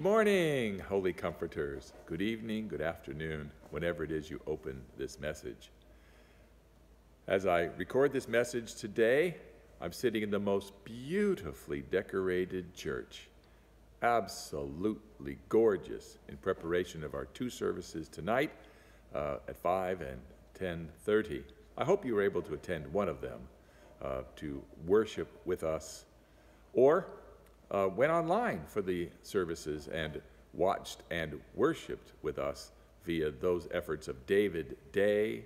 Good morning, Holy Comforters. Good evening, good afternoon, whenever it is you open this message. As I record this message today, I'm sitting in the most beautifully decorated church. Absolutely gorgeous in preparation of our two services tonight uh, at 5 and 10.30. I hope you were able to attend one of them uh, to worship with us or uh, went online for the services and watched and worshiped with us via those efforts of David Day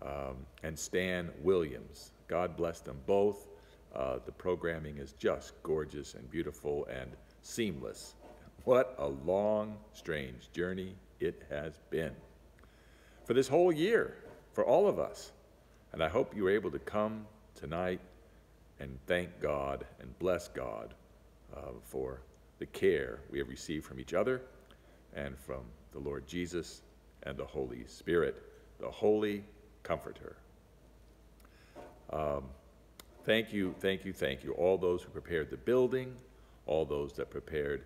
um, and Stan Williams. God bless them both. Uh, the programming is just gorgeous and beautiful and seamless. What a long, strange journey it has been. For this whole year, for all of us. And I hope you were able to come tonight and thank God and bless God uh, for the care we have received from each other and from the Lord Jesus and the Holy Spirit, the Holy Comforter. Um, thank you, thank you, thank you, all those who prepared the building, all those that prepared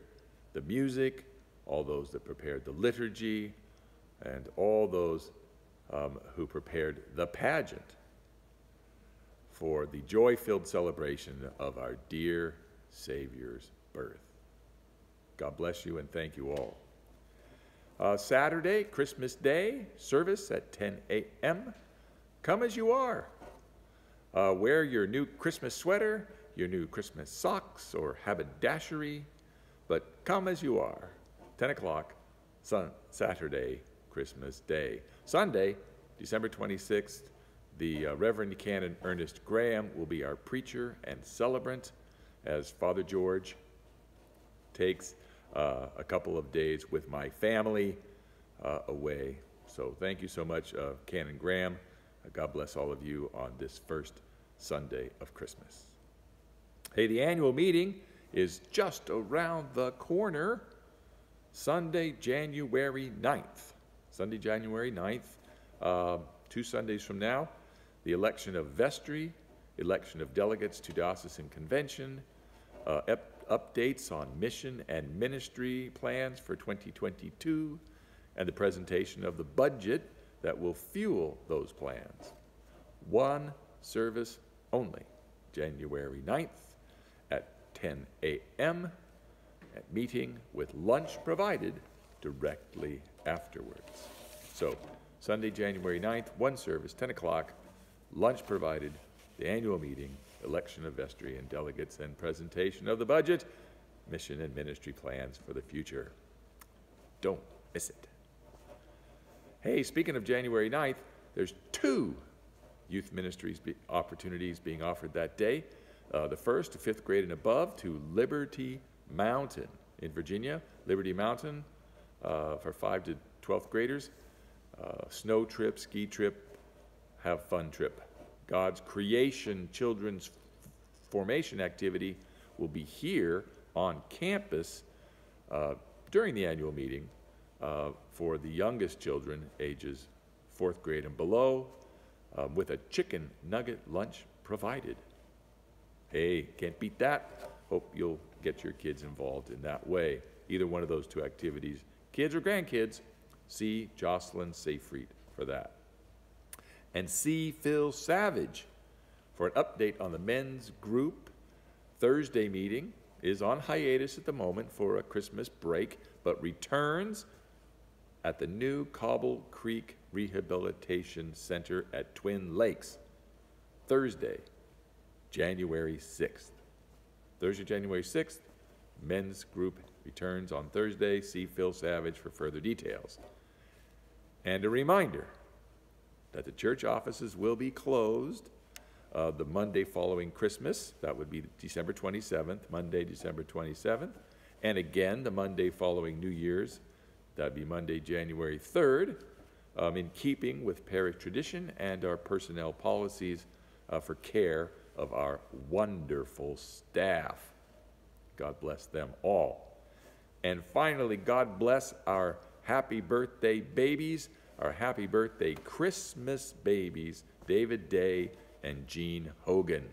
the music, all those that prepared the liturgy, and all those um, who prepared the pageant for the joy filled celebration of our dear Savior's birth. God bless you and thank you all. Uh, Saturday, Christmas Day, service at 10 a.m. Come as you are. Uh, wear your new Christmas sweater, your new Christmas socks, or haberdashery, but come as you are. 10 o'clock, sun, Saturday, Christmas Day. Sunday, December 26th, the uh, Reverend Canon Ernest Graham will be our preacher and celebrant as Father George takes uh, a couple of days with my family uh, away. So thank you so much, uh, Canon Graham. Uh, God bless all of you on this first Sunday of Christmas. Hey, the annual meeting is just around the corner, Sunday, January 9th. Sunday, January 9th, uh, two Sundays from now, the election of vestry, election of delegates to diocesan convention, uh, updates on mission and ministry plans for 2022, and the presentation of the budget that will fuel those plans. One service only, January 9th at 10 a.m. at meeting with lunch provided directly afterwards. So, Sunday, January 9th, one service, 10 o'clock, lunch provided, the annual meeting, election of vestry and delegates, and presentation of the budget, mission and ministry plans for the future. Don't miss it. Hey, speaking of January 9th, there's two youth ministries be opportunities being offered that day. Uh, the first, to fifth grade and above, to Liberty Mountain in Virginia. Liberty Mountain uh, for 5 to 12th graders. Uh, snow trip, ski trip, have fun trip. God's creation children's formation activity will be here on campus uh, during the annual meeting uh, for the youngest children, ages fourth grade and below, um, with a chicken nugget lunch provided. Hey, can't beat that. Hope you'll get your kids involved in that way. Either one of those two activities, kids or grandkids, see Jocelyn Seyfried for that. And see Phil Savage for an update on the men's group. Thursday meeting is on hiatus at the moment for a Christmas break, but returns at the new Cobble Creek Rehabilitation Center at Twin Lakes, Thursday, January 6th. Thursday, January 6th, men's group returns on Thursday. See Phil Savage for further details. And a reminder that the church offices will be closed uh, the Monday following Christmas. That would be December 27th, Monday, December 27th. And again, the Monday following New Year's. That'd be Monday, January 3rd, um, in keeping with parish tradition and our personnel policies uh, for care of our wonderful staff. God bless them all. And finally, God bless our happy birthday babies, our happy birthday Christmas babies, David Day and Jean Hogan.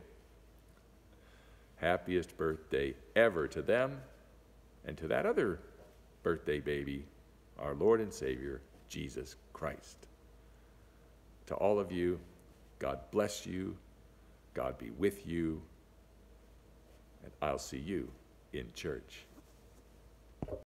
Happiest birthday ever to them and to that other birthday baby, our Lord and Savior, Jesus Christ. To all of you, God bless you, God be with you, and I'll see you in church.